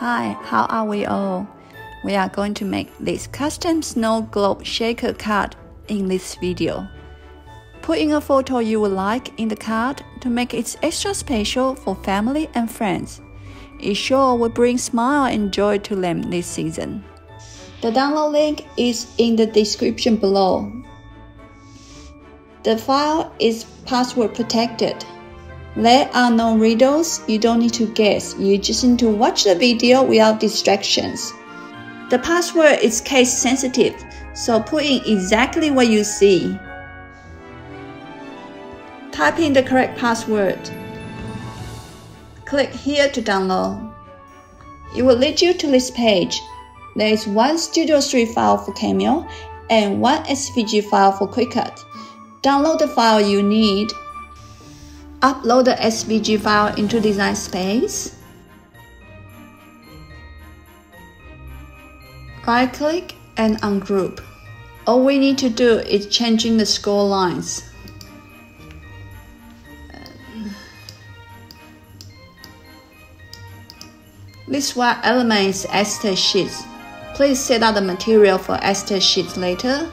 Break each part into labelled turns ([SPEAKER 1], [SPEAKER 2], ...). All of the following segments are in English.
[SPEAKER 1] Hi, how are we all? We are going to make this custom snow globe shaker card in this video. Put in a photo you would like in the card to make it extra special for family and friends. It sure will bring smile and joy to them this season. The download link is in the description below. The file is password protected. There are no riddles, you don't need to guess, you just need to watch the video without distractions. The password is case sensitive, so put in exactly what you see. Type in the correct password. Click here to download. It will lead you to this page. There is one Studio 3 file for Cameo and one SVG file for Cricut. Download the file you need Upload the SVG file into Design Space. Right-click and ungroup. All we need to do is changing the score lines. This one element is acetate sheets. Please set up the material for acetate sheets later.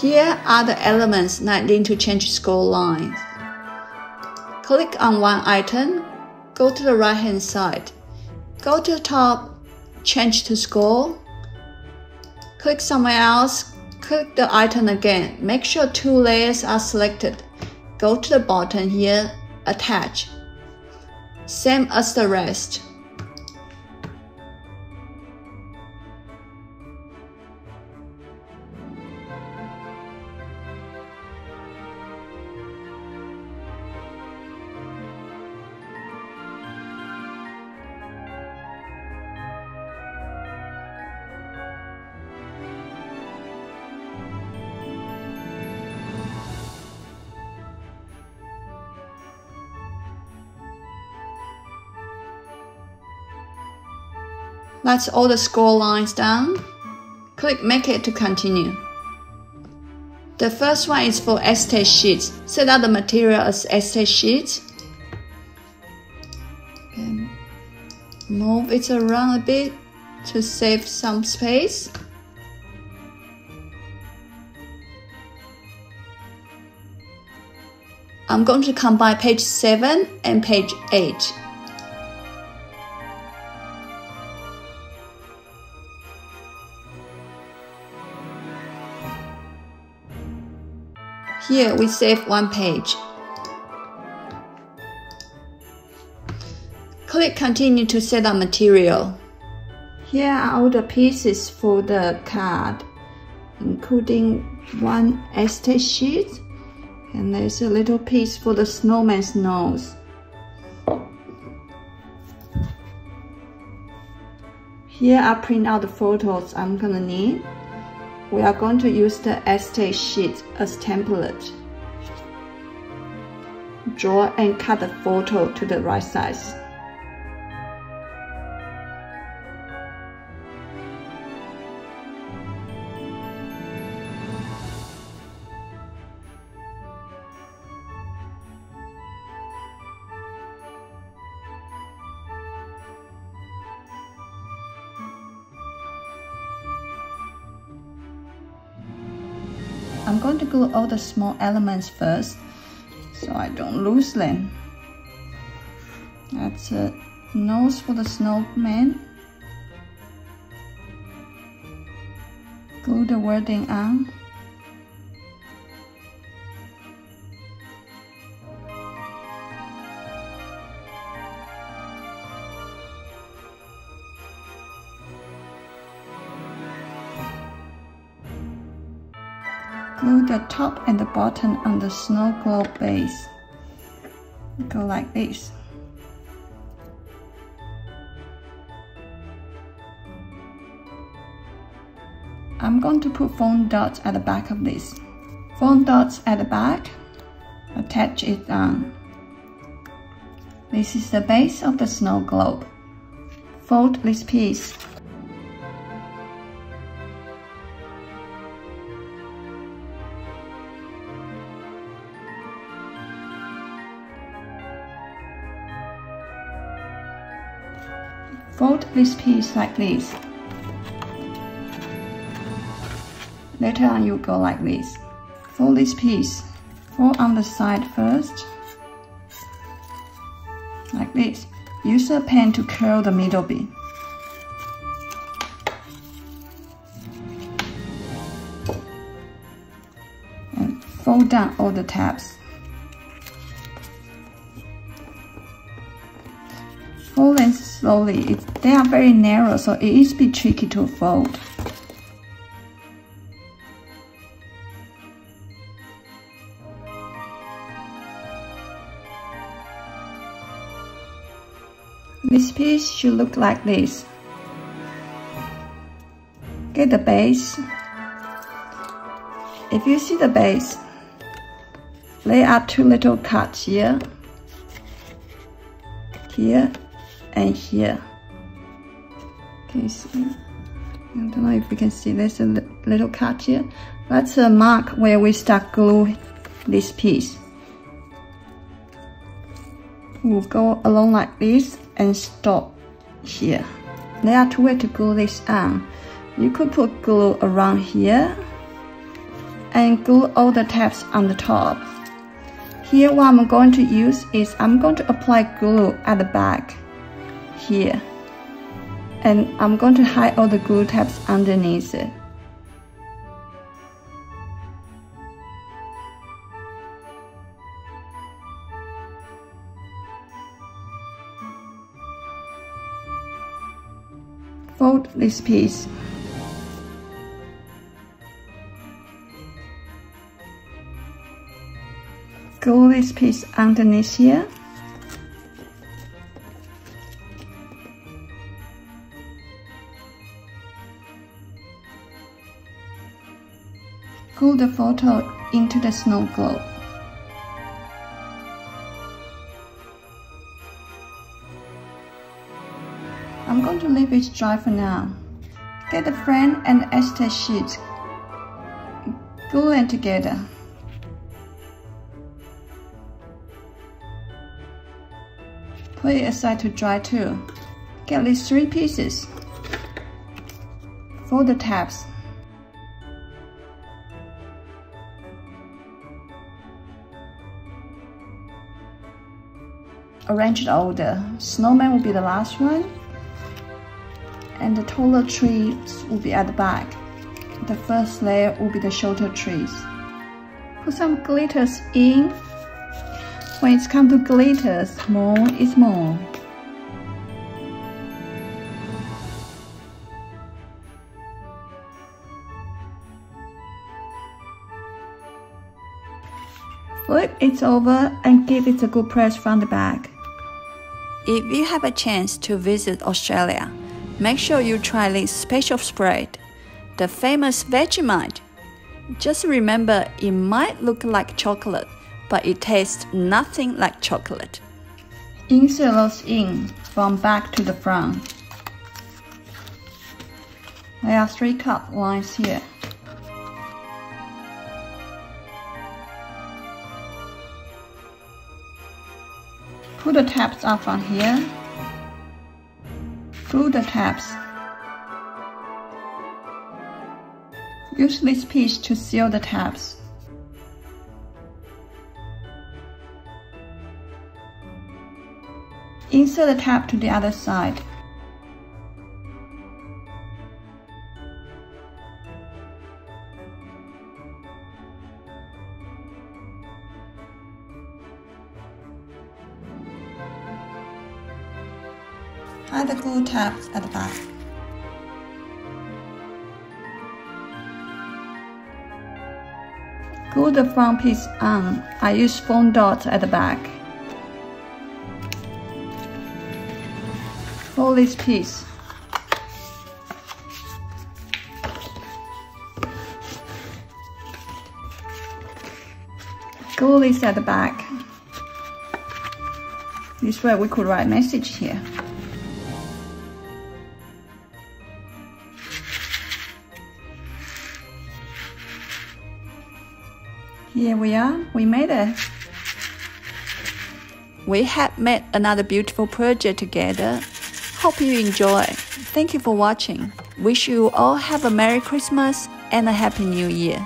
[SPEAKER 1] Here are the elements needing to change score lines. Click on one item, go to the right hand side. Go to the top, change to score. Click somewhere else, click the item again. Make sure two layers are selected. Go to the bottom here, attach. Same as the rest. That's all the score lines done. Click Make it to continue. The first one is for acetate sheets. Set up the material as acetate sheets. Move it around a bit to save some space. I'm going to combine page 7 and page 8. Here we save one page. Click continue to set up material. Here are all the pieces for the card, including one acetate sheet, and there's a little piece for the snowman's nose. Here I print out the photos I'm gonna need we are going to use the acetate sheet as template. Draw and cut the photo to the right size. I'm going to glue all the small elements first so I don't lose them. That's a nose for the snowman. Glue the wording on. The top and the bottom on the snow globe base. Go like this. I'm going to put foam dots at the back of this. Foam dots at the back, attach it on. This is the base of the snow globe. Fold this piece Fold this piece like this. Later on you go like this. Fold this piece. Fold on the side first. Like this. Use a pen to curl the middle bit. And fold down all the tabs. Slowly. It, they are very narrow, so it is a bit tricky to fold. This piece should look like this. Get the base. If you see the base, lay out two little cuts here, here, and here. Can you see? I don't know if you can see, there's a little cut here. That's a mark where we start glue this piece. We'll go along like this and stop here. There are two ways to glue this on. You could put glue around here and glue all the tabs on the top. Here what I'm going to use is I'm going to apply glue at the back here and I'm going to hide all the glue tabs underneath it. fold this piece. Glue this piece underneath here. Glue the photo into the snow globe. I'm going to leave it dry for now. Get the frame and acetate sheet. Glue them together. Put it aside to dry too. Get these three pieces. Fold the tabs. Arrange the. Snowman will be the last one and the taller trees will be at the back. The first layer will be the shorter trees. Put some glitters in. When it's come to glitters, more is more. Flip it over and give it a good press from the back. If you have a chance to visit Australia, Make sure you try this special spread, the famous Vegemite. Just remember it might look like chocolate, but it tastes nothing like chocolate. Insert those in from back to the front. There are three cut lines here. Put the tabs up on here Pull the tabs. Use this piece to seal the tabs. Insert the tab to the other side. Glue tabs at the back. Glue the front piece on. I use foam dots at the back. Fold this piece. Glue this at the back. This way we could write message here. Here we are, we made it. We have made another beautiful project together. Hope you enjoy. Thank you for watching. Wish you all have a Merry Christmas and a Happy New Year.